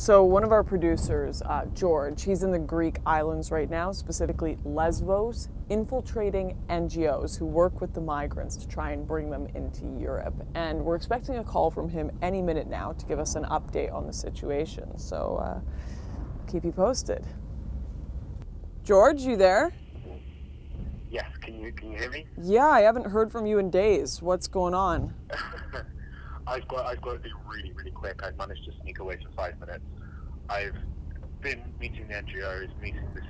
So one of our producers, uh, George, he's in the Greek islands right now, specifically Lesbos, infiltrating NGOs who work with the migrants to try and bring them into Europe. And we're expecting a call from him any minute now to give us an update on the situation. So uh, keep you posted. George, you there? Yes, can you can you hear me? Yeah, I haven't heard from you in days. What's going on? I've got I've got to be really really quick. I've managed to sneak away for five minutes. I've been meeting the NGOs, meeting this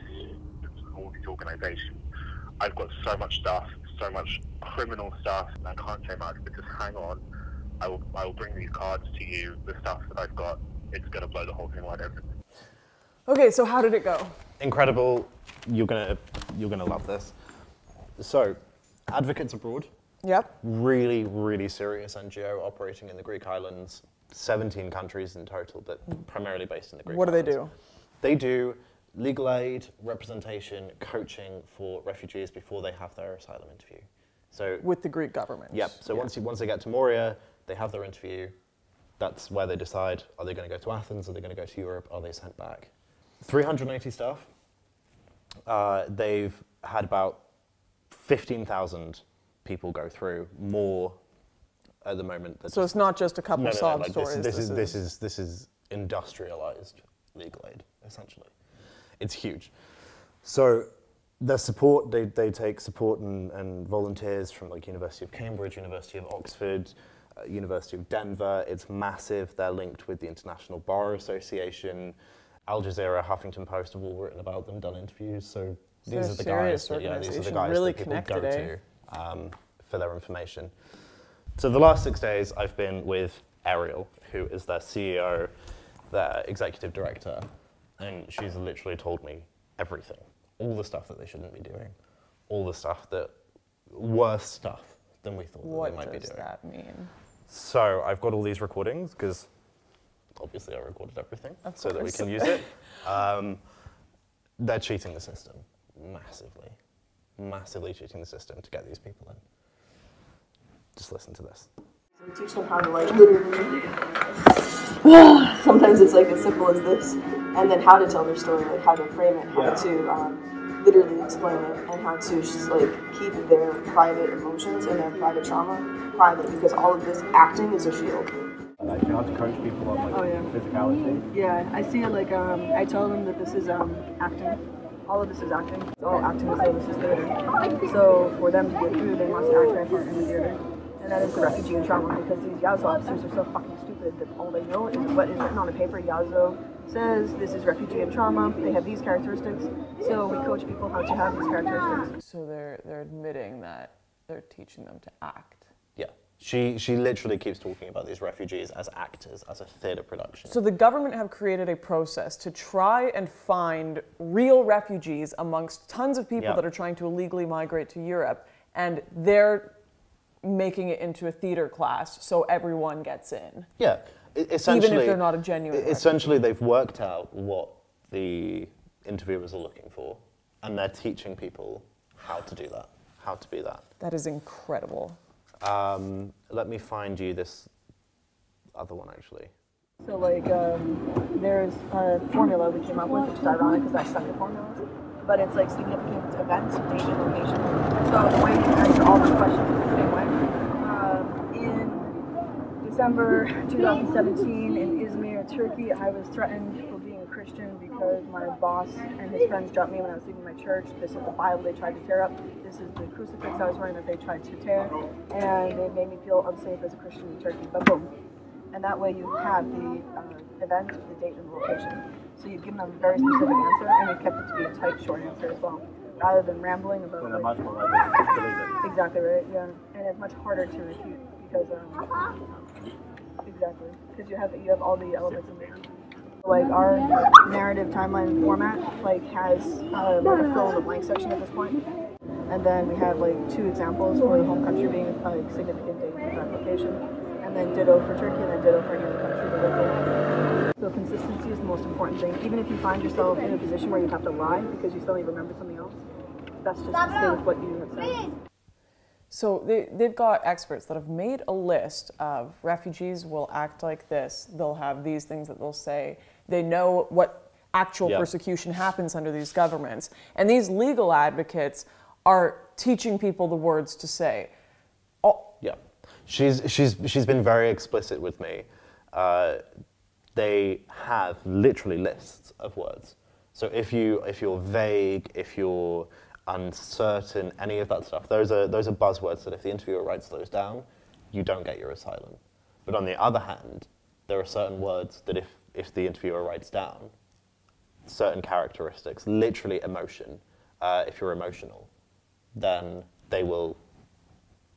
all these organisations. I've got so much stuff, so much criminal stuff. I can't say much, but just hang on. I will I will bring these cards to you. The stuff that I've got, it's gonna blow the whole thing wide open. Okay, so how did it go? Incredible. You're gonna you're gonna love this. So, Advocates Abroad, Yep. really, really serious NGO operating in the Greek islands, 17 countries in total, but primarily based in the Greek Islands. What do they do? They do legal aid, representation, coaching for refugees before they have their asylum interview. So, With the Greek government. yep. So Yeah. once you, once they get to Moria, they have their interview. That's where they decide: are they going to go to Athens? Are they going to go to Europe? Are they sent back? 380 staff. Uh, they've had about 15,000 people go through, more at the moment. that So it's not just a couple no, no, no, sob like stories. This, this, is, this is this is industrialized legal aid, essentially. It's huge. So their support, they, they take support and, and volunteers from like University of Cambridge, University of Oxford, uh, University of Denver. It's massive. They're linked with the International Bar Association. Al Jazeera, Huffington Post have all written about them, done interviews. So So these they're the guys that, yeah, these are the guys really that people go eh? to um, for their information. So the last six days, I've been with Ariel, who is their CEO, their executive director, and she's literally told me everything, all the stuff that they shouldn't be doing, all the stuff that worse stuff than we thought that What they might be doing. What does that mean? So I've got all these recordings because obviously I recorded everything Of so that we can use it. Um, they're cheating the system massively, massively cheating the system to get these people in. Just listen to this. We teach them how to like literally. Sometimes it's like as simple as this, and then how to tell their story, like how to frame it, how to um, literally explain it, and how to just like keep their private emotions and their private trauma private, because all of this acting is a shield. Like you have to coach people on like Oh, yeah. physicality. Yeah, I see it like um, I tell them that this is um, acting. All of this is acting. It's all acting as though this is theater. So for them to get through, they must act their part in the theater. And that is the refugee and trauma because these EASO officers are so fucking stupid that all they know is what is written on a paper. EASO says this is refugee and trauma. They have these characteristics. So we coach people how to have these characteristics. So they're they're admitting that they're teaching them to act. She, she literally keeps talking about these refugees as actors, as a theatre production. So the government have created a process to try and find real refugees amongst tons of people Yeah. that are trying to illegally migrate to Europe, and they're making it into a theater class so everyone gets in. Yeah, essentially. Even if they're not a genuine Essentially, they've worked out what the interviewers are looking for, and they're teaching people how to do that, how to be that. That is incredible. Um, let me find you this other one actually. So like um, there's a formula we came up with, which is ironic because I suck at formulas. But it's like significant events, date, and location. So the way you answer all these questions is the same way. Um, in December 2017 in Izmir, Turkey, I was threatened Christian because my boss and his friends dropped me when I was leaving my church. This is the Bible they tried to tear up. This is the crucifix I was wearing that they tried to tear. And it made me feel unsafe as a Christian in Turkey. But boom, and that way you have the uh, event, the date, and the location. So you've given them a very specific answer, and you've kept it to be a tight, short answer as well, rather than rambling about. So like- much more likely to just believe it. exactly right, yeah, and it's much harder to refute because um, exactly because you have you have all the elements in there. Like our narrative timeline format, like has uh, like a fill in the blank section at this point, and then we have like two examples for the home country being a like, significant date and location, and then ditto for Turkey, and then ditto for any other country. So consistency is the most important thing. Even if you find yourself in a position where you have to lie because you suddenly remember something else, that's just to stay with what you have said. So they, they've got experts that have made a list of refugees will act like this. They'll have these things that they'll say. They know what actual Yeah. persecution happens under these governments. And these legal advocates are teaching people the words to say. Oh, Yeah, she's she's she's been very explicit with me. Uh, they have literally lists of words. So if you if you're vague, if you're uncertain, any of that stuff, those are those are buzzwords that if the interviewer writes those down, you don't get your asylum. But on the other hand, there are certain words that if if the interviewer writes down, certain characteristics, literally emotion. Uh, if you're emotional, then they will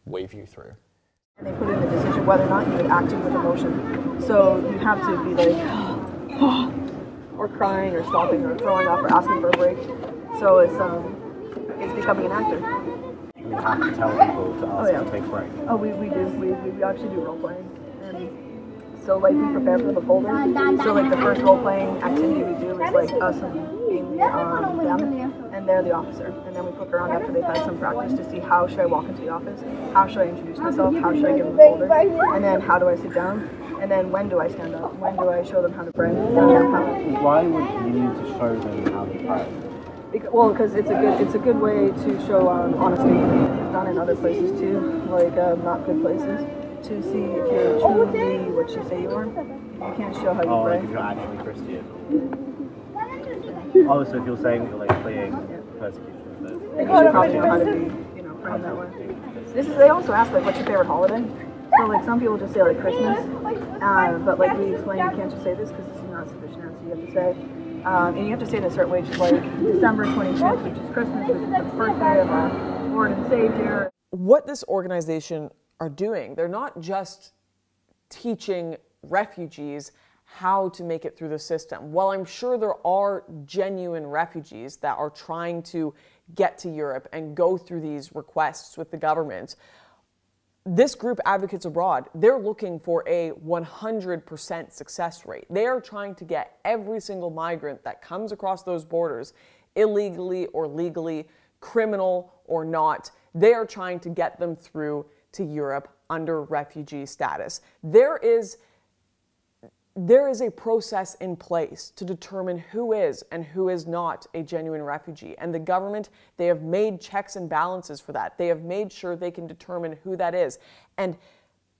wave you through. And they put in the decision whether or not you would act with emotion. So you have to be like, or crying, or stopping, or throwing up, or asking for a break. So it's um, it's becoming an actor. You have to tell people to ask yeah. to take break. Oh, we, we do. We, we, actually do role playing. And so, like, we prepare for the folder. So, like, the first role playing activity we do is, like, us and being the, um, them, and they're the officer. And then we flip around after they've had some practice to see how should I walk into the office? How should I introduce myself? How should I give them the folder? And then how do I sit down? And then when do I stand up? When do I show them how to pray? And then how, Why would you need to show them how to pray? Bec- Well, because it's a good it's a good way to show um, honesty. It's done in other places too, like uh, not good places, to see if you're truly what you say you are. You can't show how you Oh, pray. like if you're actually Christian. Oh, so if you're saying you're like fleeing persecution, but Then you should probably know how to be, you know, praying that way. This is they also ask like, what's your favorite holiday? So like some people just say like Christmas, uh, but like we explain, you can't just say this because this is not a sufficient answer. You have to say, um, and you have to say it in a certain way, just like December 25th, which is Christmas, which is the birthday of our Lord and Savior. what this organization are doing, they're not just teaching refugees how to make it through the system. While I'm sure there are genuine refugees that are trying to get to Europe and go through these requests with the government, this group advocates abroad they're looking for a 100% success rate. They are trying to get every single migrant that comes across those borders illegally or legally criminal or not. They are trying to get them through to europe under refugee status. There is there is a process in place to determine who is and who is not a genuine refugee. And the government, they have made checks and balances for that. They have made sure they can determine who that is. And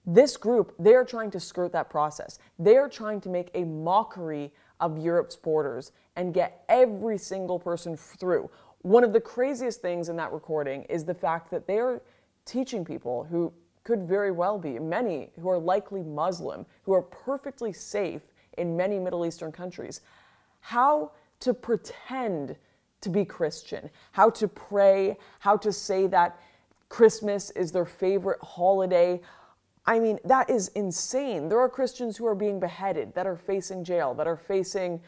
this group, they are trying to skirt that process. They are trying to make a mockery of Europe's borders and get every single person through. One of the craziest things in that recording is the fact that they are teaching people who could very well be, many who are likely Muslim, who are perfectly safe in many Middle Eastern countries, how to pretend to be Christian, how to pray, how to say that Christmas is their favorite holiday. I mean, that is insane. There are Christians who are being beheaded, that are facing jail, that are facing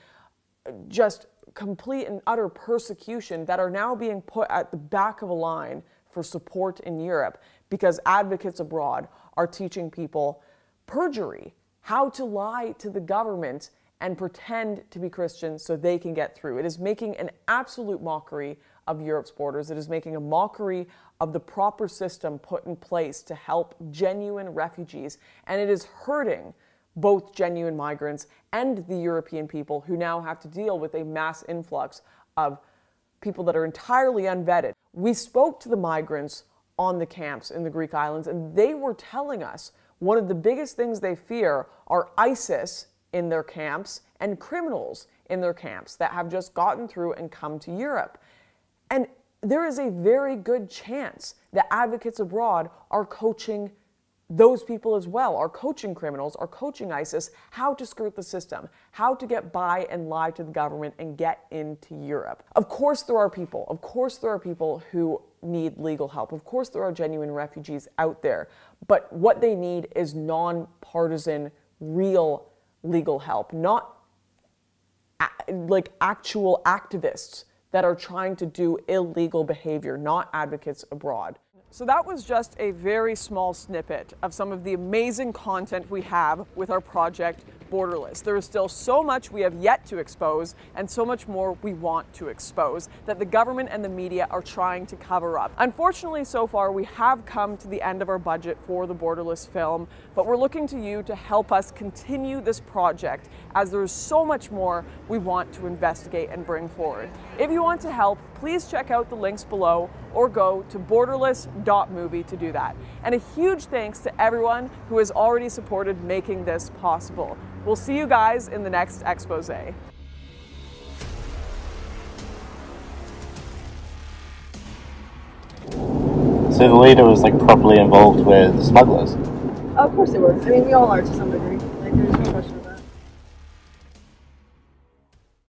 just complete and utter persecution that are now being put at the back of a line for support in Europe because advocates abroad are teaching people perjury, how to lie to the government and pretend to be Christian so they can get through. It is making an absolute mockery of Europe's borders. It is making a mockery of the proper system put in place to help genuine refugees. And it is hurting both genuine migrants and the European people who now have to deal with a mass influx of people that are entirely unvetted. We spoke to the migrants on the camps in the Greek islands, and they were telling us one of the biggest things they fear are ISIS in their camps and criminals in their camps that have just gotten through and come to Europe. And there is a very good chance that advocates abroad are coaching those people as well are coaching criminals, are coaching ISIS how to skirt the system, how to get by and lie to the government and get into Europe. Of course, there are people, of course, there are people who need legal help. Of course, there are genuine refugees out there. But what they need is nonpartisan, real legal help, not like actual activists that are trying to do illegal behavior, not advocates abroad. So that was just a very small snippet of some of the amazing content we have with our project borderless. There is still so much we have yet to expose and so much more we want to expose that the government and the media are trying to cover up. Unfortunately, so far we have come to the end of our budget for the borderless film, but we're looking to you to help us continue this project as there is so much more we want to investigate and bring forward. If you want to help, please check out the links below or go to borderless.movie to do that. And a huge thanks to everyone who has already supported making this possible. We'll see you guys in the next expose. So the leader was like properly involved with smugglers. Of course they were. I mean, we all are to some degree. Like, there's